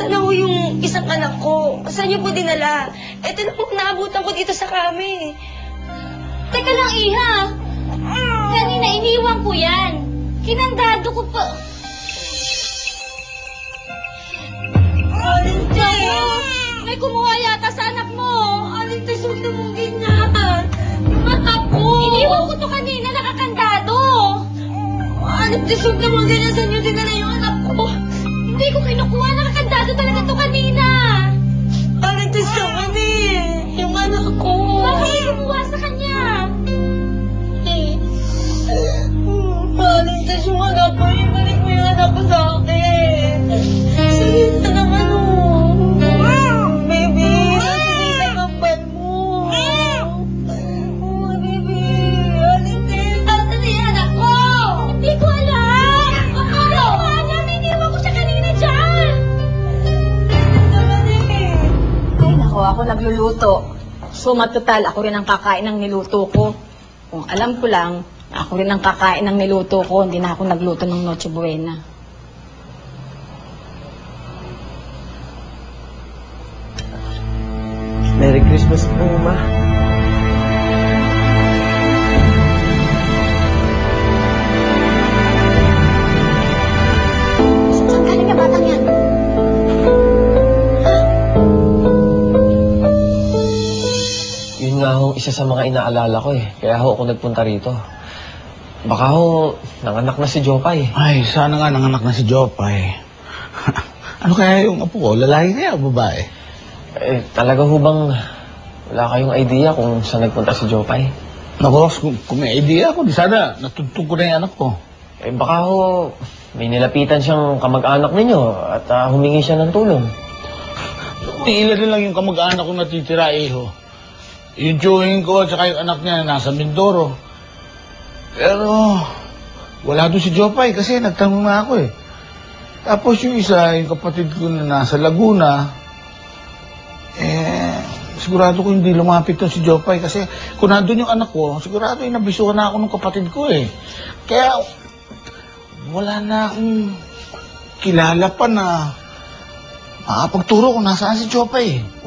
Nasaan na ho yung isang anak ko? Saan niyo po dinala? Eto na po, naabutan ko dito sa kami. Teka lang, Iha. Kanina iniwan ko yan. Kinandado ko pa. Alinte! May kumuha yata sa anak mo. Alinte, sundo mong ganyan. Anak ko! Iniwan ko to kanina, nakakandado. Alinte, sundo mong ganyan. Saan niyo dinala yung anak ko? Hindi ko kinukuha, nakakandado talaga to nagluluto. So, matutal, ako rin ang kakain ng niluto ko. Kung alam ko lang, ako rin ang kakain ng niluto ko, hindi na ako nagluto ng Noche Buena. Merry Christmas po, ma. Isa sa mga inaalala ko eh. Kaya ho ako nagpunta rito. Baka ho, nanganak na si Jopay. Ay, sana nga nanganak na si Jopay. ano kaya yung apo ko? Lalaki kaya o babae? Eh, talaga ho bang wala kayong idea kung saan nagpunta si Jopay? Naku, kung, kung may idea ako, di sana natutog ko na yung anak ko. Eh, baka ho, may nilapitan siyang kamag-anak ninyo at ah, humingi siya ng tulong. Ilan na lang yung kamag-anak ko natitira, iho. Yung tiyuhin ko at saka yung anak niya nasa Mindoro. Pero, wala doon si Jopay kasi nagtanong na ako eh. Tapos yung isa, yung kapatid ko na nasa Laguna, eh, sigurado ko hindi lumapit to si Jopay kasi kung nandun yung anak ko, sigurado yung nabisuhan na ako ng kapatid ko eh. Kaya, wala na akong kilala pa na makapagturo kung nasaan si Jopay eh.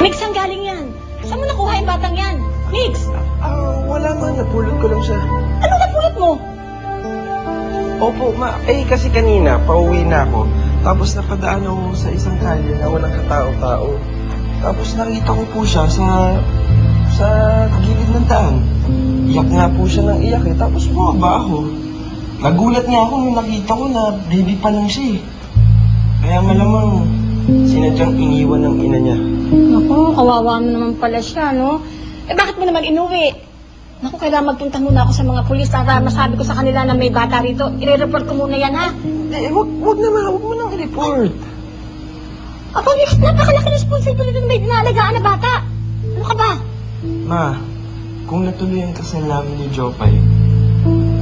Mix, saan galing yan? Saan mo nakuha yung batang yan? Mix, Ah, wala man. Napulot ko lang siya. ano napulot mo? Opo, ma. Eh, kasi kanina, pauwi na ako. Tapos napadaan ako sa isang kalye na walang katao-tao. Tapos nakita ko po siya sa sa gilid ng daan. Iyak nga po siya ng iyak eh. Tapos bumaba ako. Nagulat nga ako nung nakita ko na baby pa lang siya eh. Kaya malamang sinadyang iniwan ng ina niya. Naku, kawawa mo naman pala siya, no? Eh, bakit mo naman inuwi? Naku, kailangan magpunta muna ako sa mga pulis para masabi ko sa kanila na may bata rito. I-report ko muna yan, ha? Eh, wag, wag naman. Wag mo nang i-report. Ako, napakalaki responsibility na may dinalagaan na bata. Ano ka ba? Ma, kung natuloy ang kasal namin ni Jopay,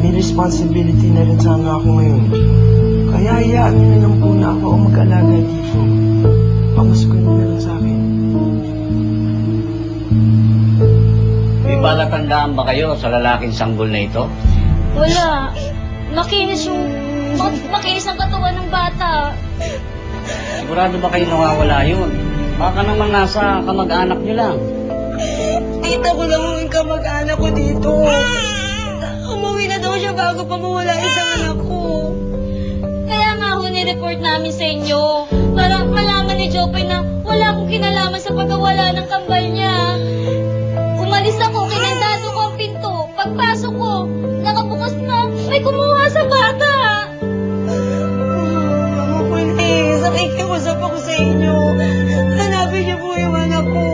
may responsibility na rin sana ako ngayon. Kaya hayaan niyo na lang po na ako ang mag-alaga dito. Pamasko May palatandaan ba kayo sa lalaking sanggol na ito? Wala. Makinis yung... mak- Makinis ang katawan ng bata. Sigurado ba kayo nawawala yun? Baka naman nasa kamag-anak nyo lang. Tita ko lang yung kamag-anak ko dito. Umuwi na daw siya bago pa mawala isang anak ko. Kaya nga ho ni-report namin sa inyo. Para malaman ni Jopay na wala akong kinalaman sa pagkawala ng kambal niya. Sa inyo. Hanapin niyo po yung anak ko.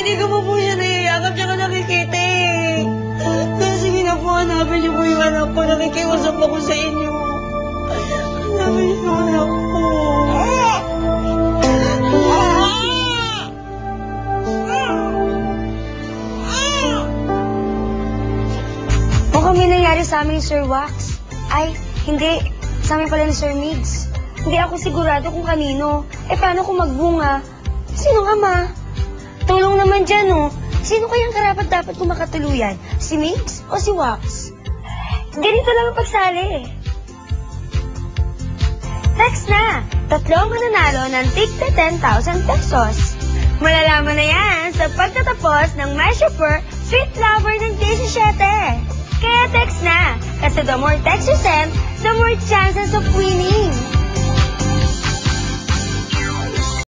Hindi ko po po siya naiiyakap tsaka nakikita eh. Kaya sige na po, hanapin niyo po yung anak ko. Nakikiusap ako sa inyo. Hanapin niyo yung anak ko. Mukhang may nangyari sa amin ni Sir Wax. Ay, hindi. Sa amin pala ni Sir Migs. Hindi ako sigurado kung kanino. Eh, paano kung magbunga? Sino nga, ma? Tulong naman dyan, oh. Sino kayang karapat dapat kung makatuluyan? Si Migs o si Wax? Ganito lang ang pagsali, eh. Text na! Tatlo ang mananalo ng tigta 10,000 pesos. Malalaman na yan sa pagtatapos ng My Super Sweet Lover ng 17. Kaya text na! Kasi the more text you send, the more chances of winning.